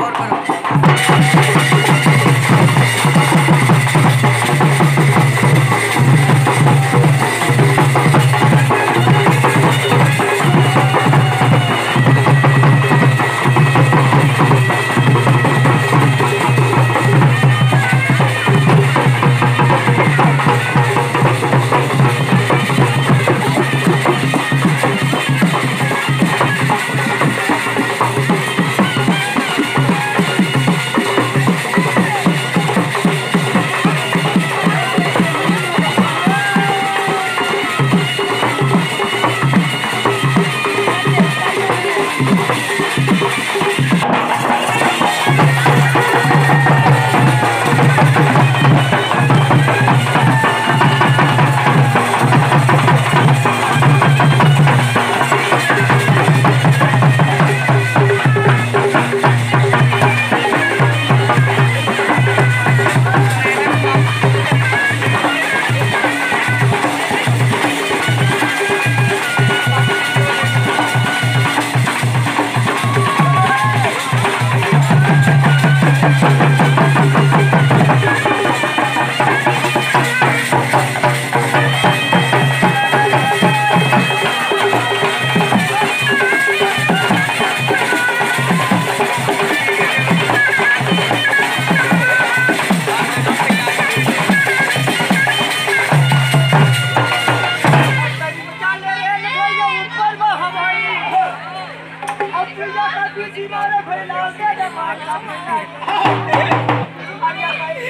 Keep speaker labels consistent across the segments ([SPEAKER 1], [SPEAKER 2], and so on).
[SPEAKER 1] और करो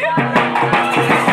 [SPEAKER 2] Thank you.